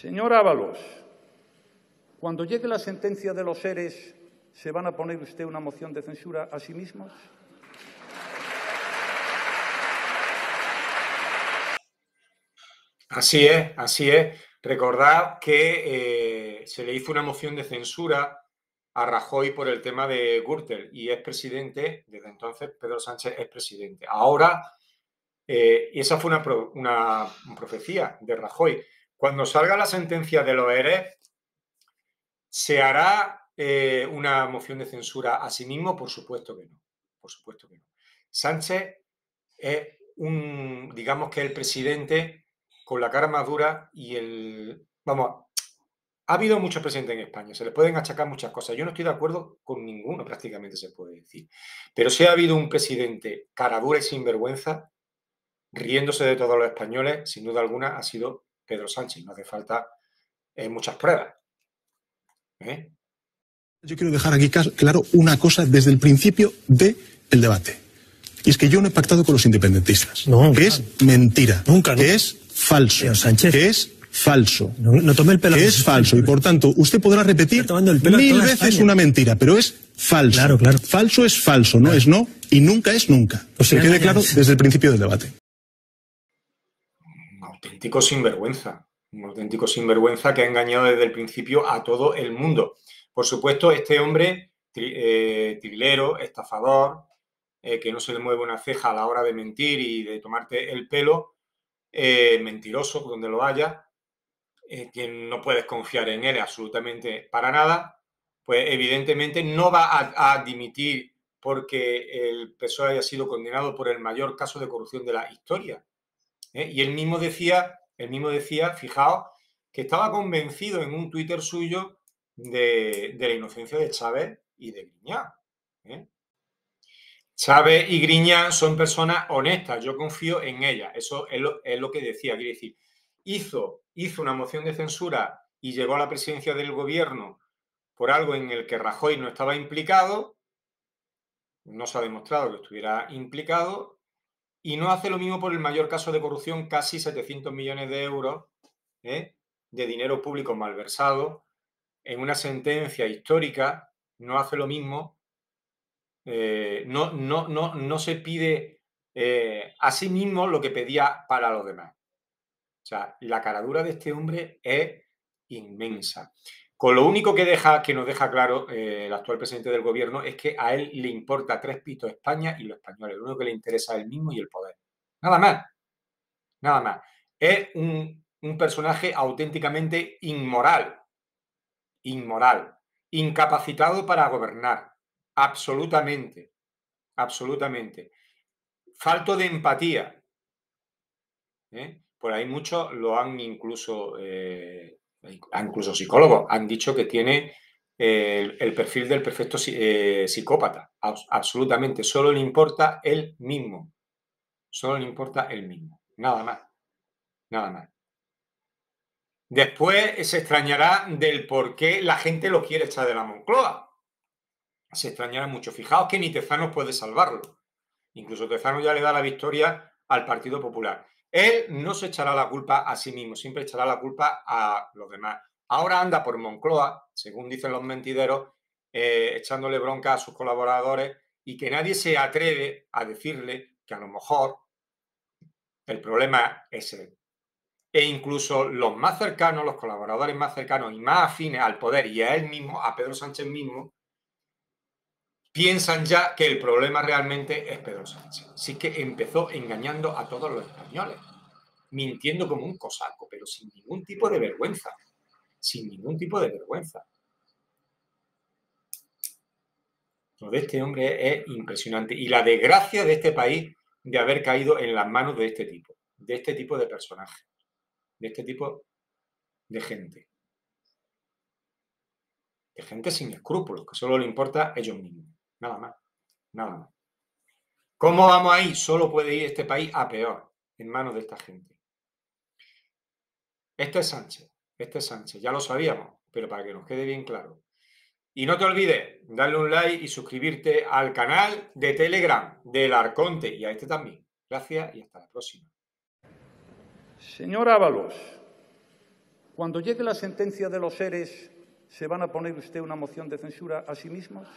Señor Ábalos, cuando llegue la sentencia de los seres, ¿se van a poner usted una moción de censura a sí mismos? Así es, así es. Recordad que eh, se le hizo una moción de censura a Rajoy por el tema de Gürtel y es presidente, desde entonces Pedro Sánchez es presidente. Ahora, eh, esa fue una, profecía de Rajoy. Cuando salga la sentencia de los ERE, ¿se hará eh, una moción de censura a sí mismo? Por supuesto que no. Por supuesto que no. Sánchez es un, digamos que el presidente con la cara más dura y el... Vamos, ha habido muchos presidentes en España, se le pueden achacar muchas cosas. Yo no estoy de acuerdo con ninguno, prácticamente se puede decir. Pero si ha habido un presidente cara dura y sin vergüenza, riéndose de todos los españoles, sin duda alguna, ha sido Pedro Sánchez. No hace falta eh, muchas pruebas. ¿eh? Yo quiero dejar aquí claro una cosa desde el principio del debate. Y es que yo no he pactado con los independentistas. No, que es mentira. Nunca, Que es falso. Sánchez. Que es falso. No, tome el pelo. Que es falso. Y por tanto, usted podrá repetir mil veces una mentira, pero es falso. Claro, claro. Falso es falso, no es no y nunca es nunca. Pues que quede claro desde el principio del debate. Auténtico sinvergüenza. Un auténtico sinvergüenza que ha engañado desde el principio a todo el mundo. Por supuesto, este hombre, eh, trilero, estafador, eh, que no se le mueve una ceja a la hora de mentir y de tomarte el pelo, eh, mentiroso donde lo haya, que no puedes confiar en él absolutamente para nada, pues evidentemente no va a, dimitir porque el PSOE haya sido condenado por el mayor caso de corrupción de la historia. ¿Eh? Y él mismo decía, él mismo decía, fijaos, que estaba convencido en un Twitter suyo de, la inocencia de Chávez y de Griñán. Chávez y Griñán son personas honestas, yo confío en ellas. Eso es lo, que decía. Quiere decir, hizo, hizo una moción de censura y llegó a la presidencia del gobierno por algo en el que Rajoy no estaba implicado, no se ha demostrado que estuviera implicado, y no hace lo mismo por el mayor caso de corrupción, casi 700 millones de euros ¿eh? de dinero público malversado, en una sentencia histórica, no hace lo mismo eh, no, no, no, no se pide eh, a sí mismo lo que pedía para los demás. O sea, la caradura de este hombre es inmensa. Con lo único que, deja, que nos deja claro eh, el actual presidente del gobierno es que a él le importa tres pitos España y los españoles. Lo único que le interesa es el mismo y el poder. Nada más. Nada más. Es un, un personaje auténticamente inmoral. Inmoral. Incapacitado para gobernar Absolutamente, absolutamente. Falto de empatía. ¿eh? Por ahí muchos lo han incluso, eh, incluso psicólogos, han dicho que tiene eh, el, perfil del perfecto psicópata. absolutamente, solo le importa él mismo. Solo le importa él mismo. Nada más. Nada más. Después se extrañará del por qué la gente lo quiere echar de la Moncloa se extrañará mucho. Fijaos que ni Tezanos puede salvarlo. Incluso Tezanos ya le da la victoria al Partido Popular. Él no se echará la culpa a sí mismo, siempre echará la culpa a los demás. Ahora anda por Moncloa, según dicen los mentideros, eh, echándole bronca a sus colaboradores y que nadie se atreve a decirle que a lo mejor el problema es él. E incluso los más cercanos, los colaboradores más cercanos y más afines al poder y a él mismo, a Pedro Sánchez mismo, piensan ya que el problema realmente es Pedro Sánchez. Sí que empezó engañando a todos los españoles, mintiendo como un cosaco, pero sin ningún tipo de vergüenza, sin ningún tipo de vergüenza. Lo de este hombre es impresionante y la desgracia de este país de haber caído en las manos de este tipo, de este tipo de personajes, de este tipo de gente. De gente sin escrúpulos, que solo le importa a ellos mismos. Nada más. Nada más. ¿Cómo vamos ahí? Solo puede ir este país a peor en manos de esta gente. Este es Sánchez. Este es Sánchez. Ya lo sabíamos, pero para que nos quede bien claro. Y no te olvides darle un like y suscribirte al canal de Telegram del Arconte y a este también. Gracias y hasta la próxima. Señor Ábalos, Cuando llegue la sentencia de los seres, ¿se van a poner usted una moción de censura a sí mismos?